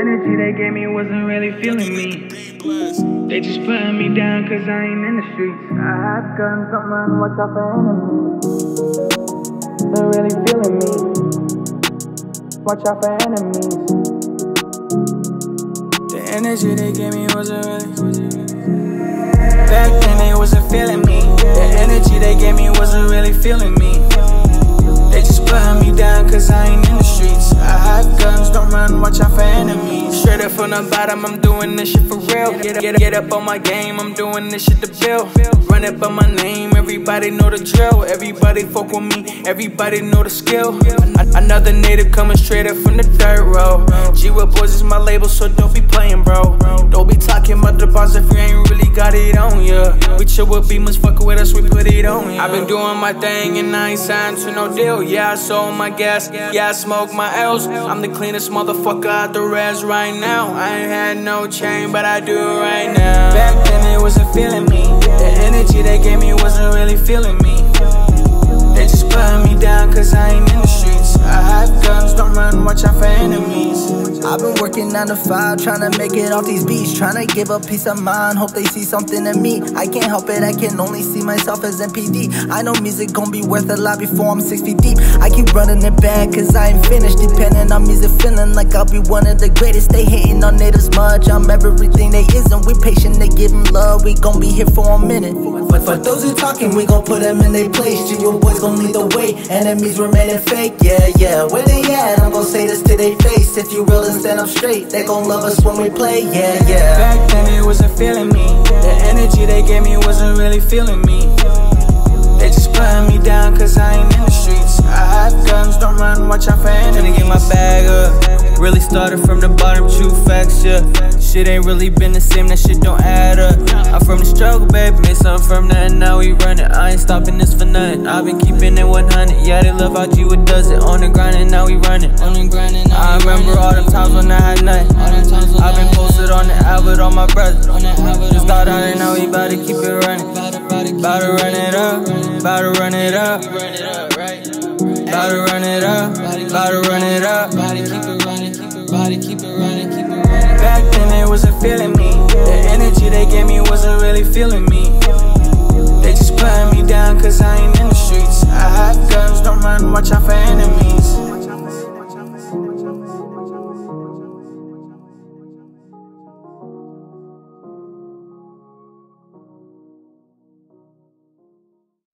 energy they gave me wasn't really feeling me. They just putting me down cause I ain't in the streets. I have guns, don't run, watch out for enemies. They're really feeling me. Watch out for enemies. The energy they gave me wasn't really. Back then they wasn't feeling me. The energy they gave me wasn't really feeling me. From the bottom, I'm doing this shit for real. Get up, get get up on my game, I'm doing this shit to build. Run up on my name, everybody know the drill. Everybody fuck with me, everybody know the skill. Another native coming straight up from the dirt road. GwoodBoyz is my label, so don't be playing, bro. Don't be talking about the bars if you ain't really got it on ya. We chill with beamers, fuck with us, we put it on ya. i been doing my thing and I ain't signed to no deal. Yeah, I sold my gas, yeah, I smoke my L's. I'm the cleanest motherfucker out the res right now. I ain't had no chain, but I do right now. Back then it wasn't feeling me. The energy they gave me wasn't really feeling me. I've been working 9 to 5, trying to make it off these beats. Trying to give a peace of mind, hope they see something in me. I can't help it, I can only see myself as MPD. I know music gon' be worth a lot before I'm 6 feet deep. I keep running it back, cause I ain't finished. Depending on music, feeling like I'll be one of the greatest. They hating on natives much, I'm everything they isn't. We patient, they give love, we gon' be here for a minute. But for those who talking, we gon' put them in their place. G.O. boys gon' lead the way, enemies remaining fake. Yeah, yeah, where they at? I'm gon' say this to their face. If you real, stand up straight. They gon' love us when we play, yeah, yeah. Back then it wasn't feeling me. The energy they gave me wasn't really feeling me. They just putting me down cause I ain't in the streets. I have guns, don't run, watch out for enemies. Tryna get my bag up. Really started from the bottom, true facts, yeah. Shit ain't really been the same, that shit don't add up. I'm from the struggle, baby, made something from nothing, now we running. I ain't stopping this for nothing. I've been keeping it 100, yeah, they love how Gwood does it. On the grind and now we run it. On the grind and I remember all them times when I had nothing. All them times when I've been posted on the app with all my brothers. On the app with Just got on it, now we bout to keep it running. Bout to run it up, bout to run it up. Run it up, right? Bout to run it up, bout to run it up. Body keep it running, keep it body keep it running, keep it running. Back then it wasn't feeling me. The energy they gave me wasn't really feeling me. They just putting me down cause I ain't in the streets. I have guns, don't run, watch out for enemies.